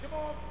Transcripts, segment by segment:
Come on.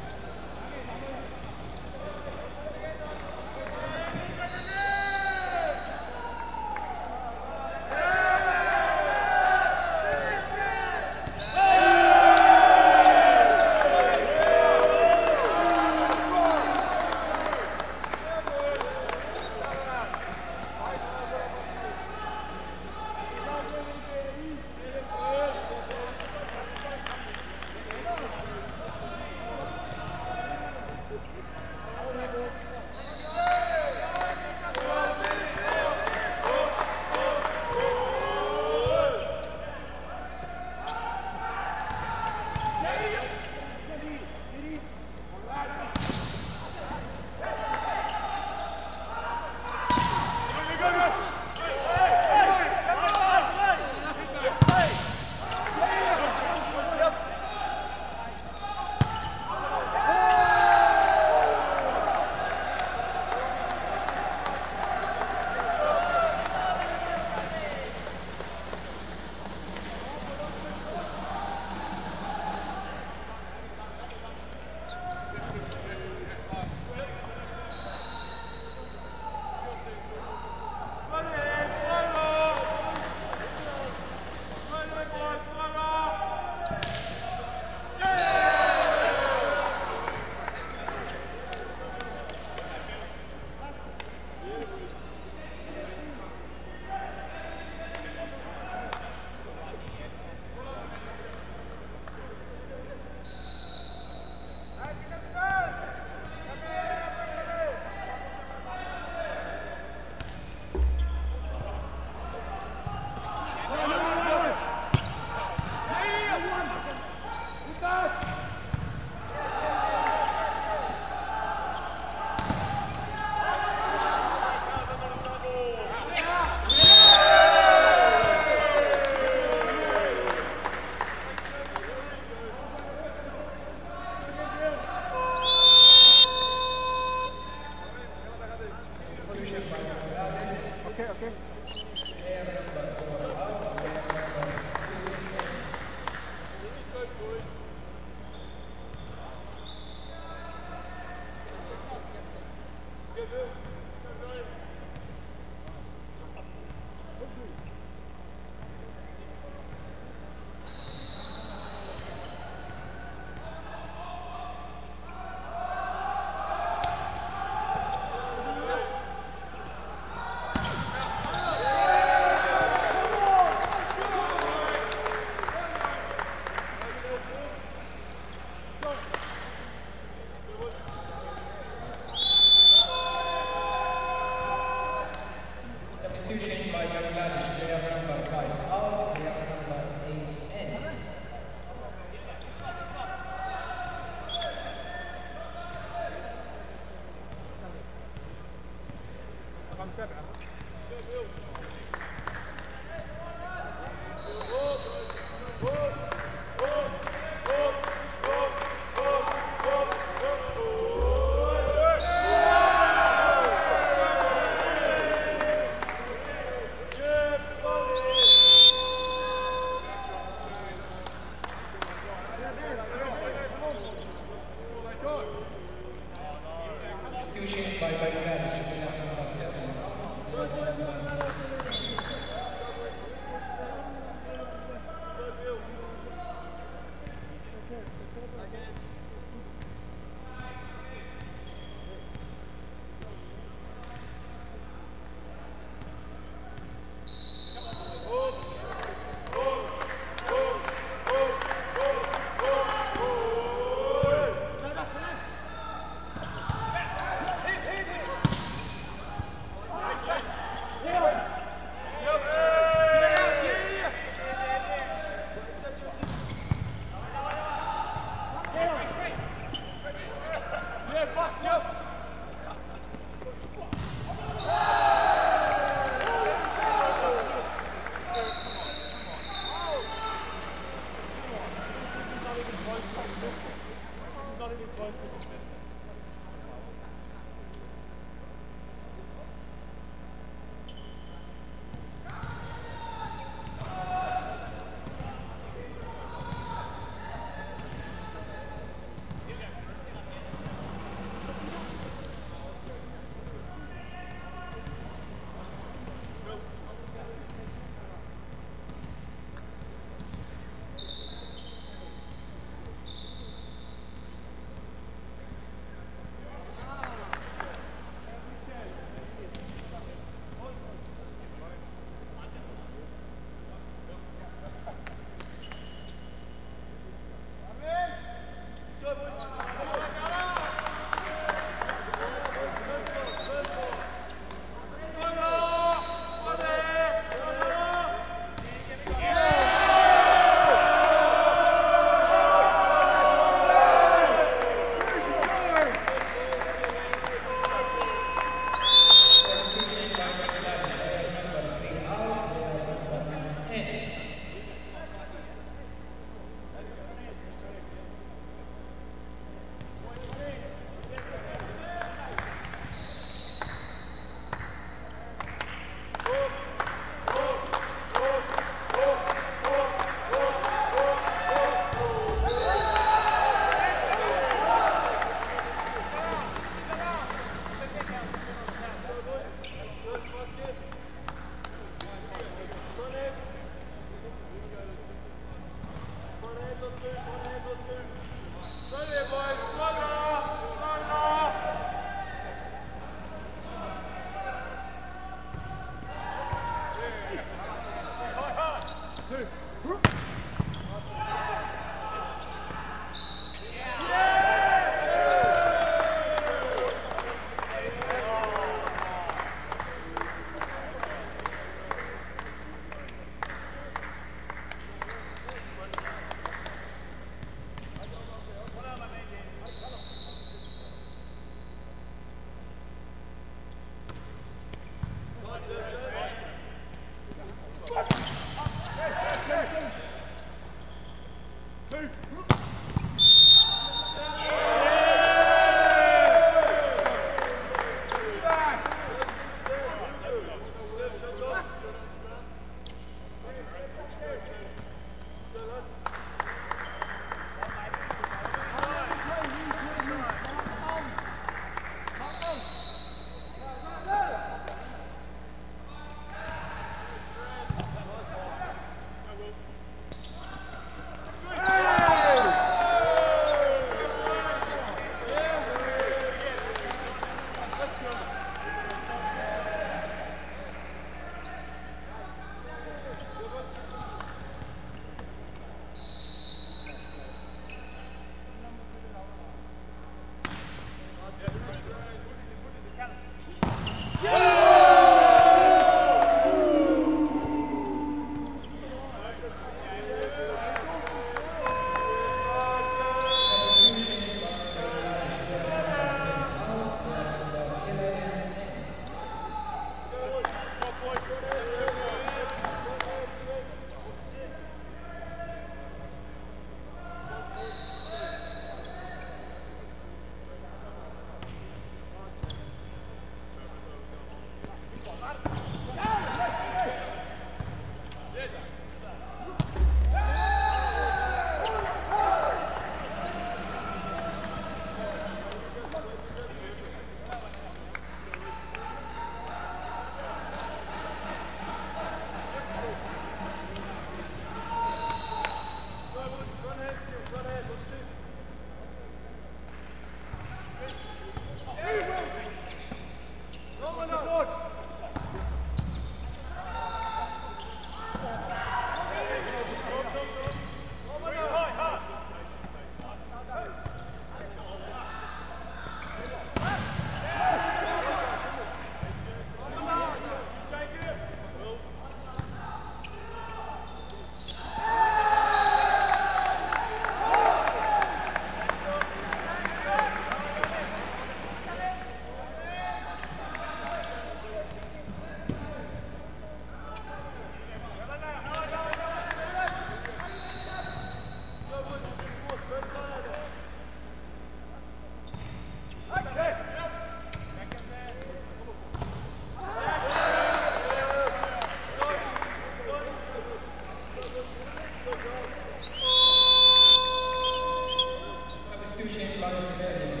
Amen.